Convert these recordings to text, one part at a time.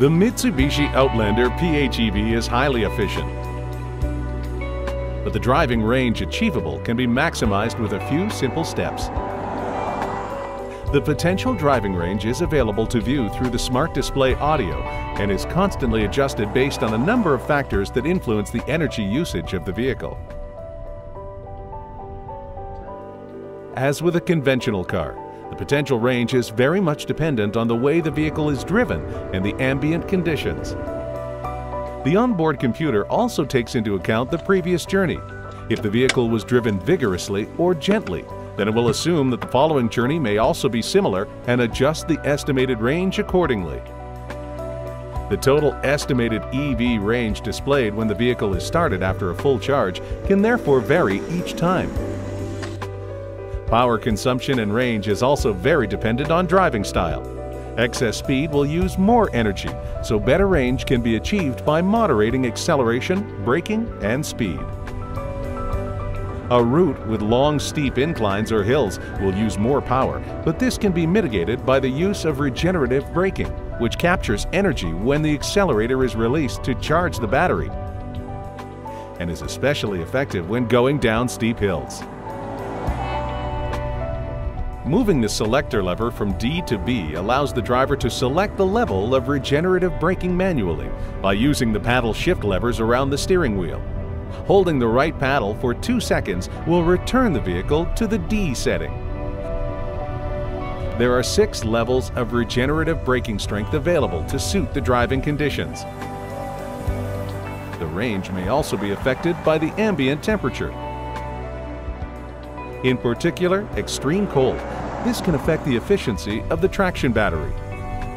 The Mitsubishi Outlander PHEV is highly efficient, but the driving range achievable can be maximized with a few simple steps. The potential driving range is available to view through the Smart Display Audio and is constantly adjusted based on a number of factors that influence the energy usage of the vehicle. As with a conventional car, the potential range is very much dependent on the way the vehicle is driven and the ambient conditions. The onboard computer also takes into account the previous journey. If the vehicle was driven vigorously or gently, then it will assume that the following journey may also be similar and adjust the estimated range accordingly. The total estimated EV range displayed when the vehicle is started after a full charge can therefore vary each time. Power consumption and range is also very dependent on driving style. Excess speed will use more energy, so better range can be achieved by moderating acceleration, braking, and speed. A route with long steep inclines or hills will use more power, but this can be mitigated by the use of regenerative braking, which captures energy when the accelerator is released to charge the battery and is especially effective when going down steep hills. Moving the selector lever from D to B allows the driver to select the level of regenerative braking manually by using the paddle shift levers around the steering wheel. Holding the right paddle for two seconds will return the vehicle to the D setting. There are six levels of regenerative braking strength available to suit the driving conditions. The range may also be affected by the ambient temperature in particular extreme cold. This can affect the efficiency of the traction battery,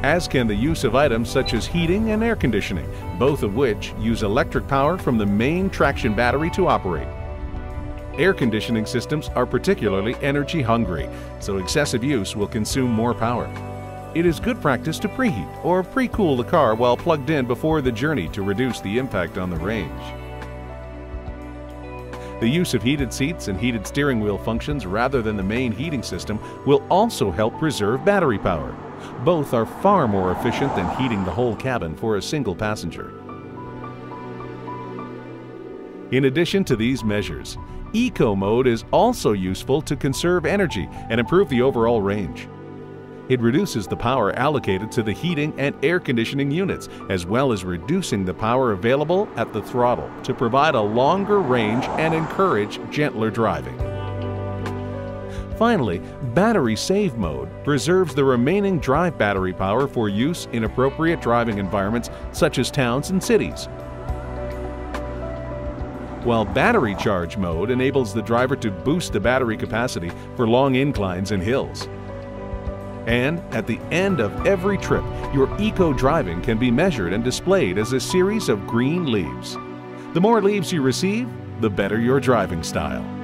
as can the use of items such as heating and air conditioning, both of which use electric power from the main traction battery to operate. Air conditioning systems are particularly energy hungry, so excessive use will consume more power. It is good practice to preheat or pre-cool the car while plugged in before the journey to reduce the impact on the range. The use of heated seats and heated steering wheel functions rather than the main heating system will also help preserve battery power. Both are far more efficient than heating the whole cabin for a single passenger. In addition to these measures, Eco Mode is also useful to conserve energy and improve the overall range. It reduces the power allocated to the heating and air conditioning units, as well as reducing the power available at the throttle to provide a longer range and encourage gentler driving. Finally, Battery Save Mode preserves the remaining drive battery power for use in appropriate driving environments such as towns and cities. While Battery Charge Mode enables the driver to boost the battery capacity for long inclines and hills. And at the end of every trip, your eco driving can be measured and displayed as a series of green leaves. The more leaves you receive, the better your driving style.